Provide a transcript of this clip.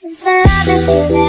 Since the love that is